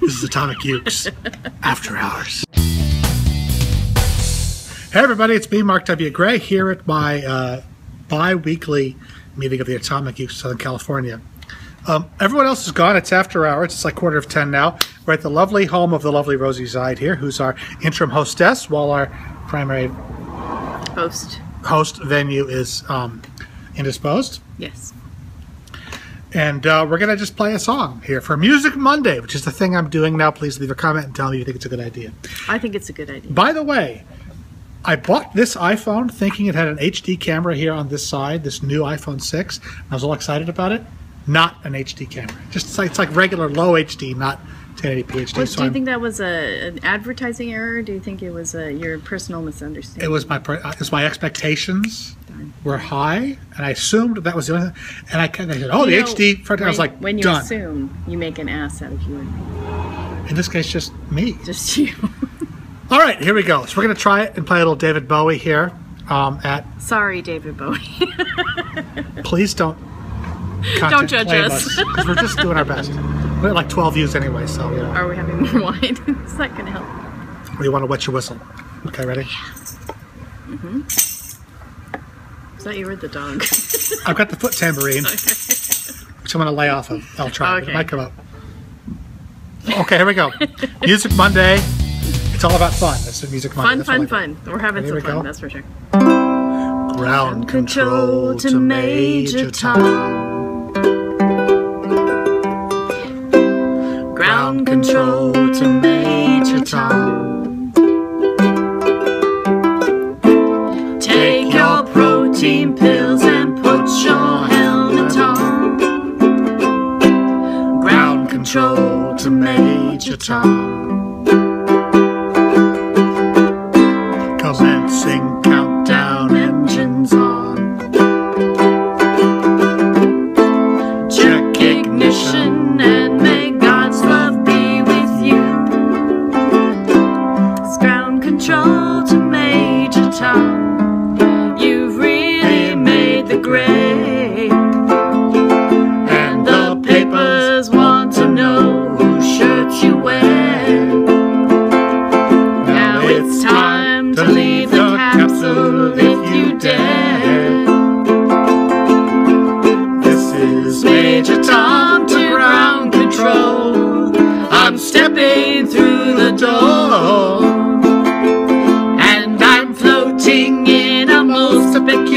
This is Atomic Ukes After Hours. Hey, everybody, it's me, Mark W. Gray, here at my uh, bi weekly meeting of the Atomic Ukes of Southern California. Um, everyone else is gone. It's after hours. It's like quarter of ten now. We're at the lovely home of the lovely Rosie Zide here, who's our interim hostess, while our primary Host. host venue is um, indisposed. Yes. And uh, we're going to just play a song here for Music Monday, which is the thing I'm doing now. Please leave a comment and tell me you think it's a good idea. I think it's a good idea. By the way, I bought this iPhone thinking it had an HD camera here on this side, this new iPhone 6. I was all excited about it. Not an HD camera. Just it's like, it's like regular low HD, not 1080p HD. What, so do you I'm- think that was a, an advertising error? Or do you think it was a, your personal misunderstanding? it was my it was my expectations. Were high, and I assumed that was the only. thing. And I kind of said, "Oh, You the know, HD." Front, I was when- like, when you "Done." assume, you make an ass out of you and me. In this case, just me. Just you. All right, here we go. So we're going to try it and play a little David Bowie here. Um, at Sorry, David Bowie. please don't Don't judge us. because we're just doing our best. We're at like 12 views anyway, so you know. Are we having more wine? Is that to help? Or you want to wet your whistle? Okay, ready? Is that you or the dog? I've got the foot tambourine, okay. which I'm going to lay off of. I'll try. but It might come up. Okay, here we go. Music Monday. It's all about fun. That's the Music Monday. Fun, That's fun, I fun. We're having Here some we go. fun, that's for sure. got. Ground control to Major Tom. Ground control to Control to Major Tom. Commencing countdown, engines on. Check ignition and may God's love be with you. It's ground control to Major Tom. Hunting in a most sophisticated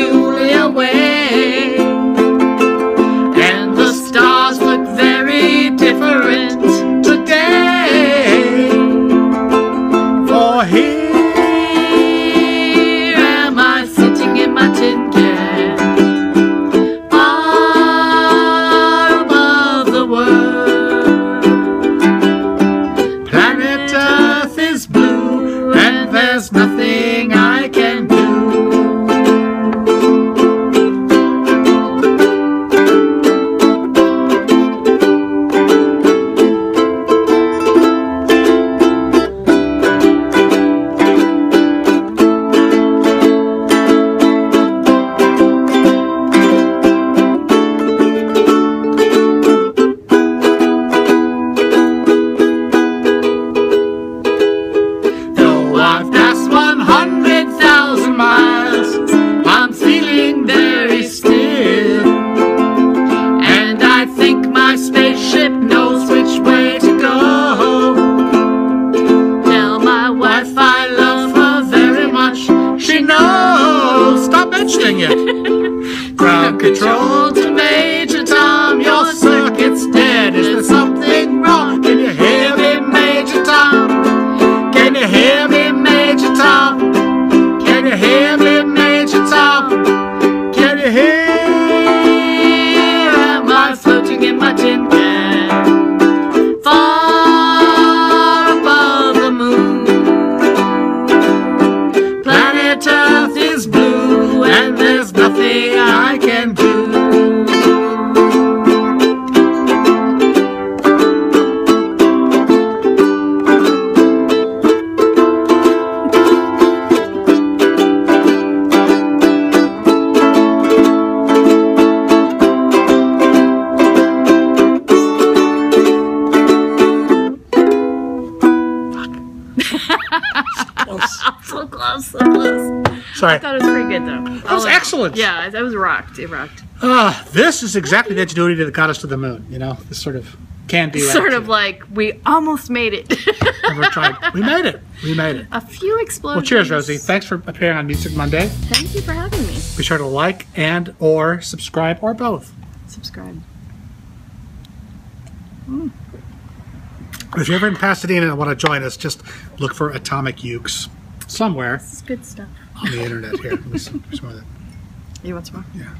imagine. Sorry. I thought it was pretty good though. That was excellent. Yeah, that was rocked. It rocked. Ah, this is exactly the ingenuity that got us to the moon. You know, this sort of can do. Sort of like we almost made it. We're trying. We made it. We made it. A few explosions. Well, cheers, Rosie. Thanks for appearing on Music Monday. Thank you for having me. Be sure to like and or subscribe or both. Subscribe. If you're ever in Pasadena and want to join us, just look for Atomic Ukes somewhere This is good stuff. On the internet. Here, let me see. Some of that. You want some more? Yeah.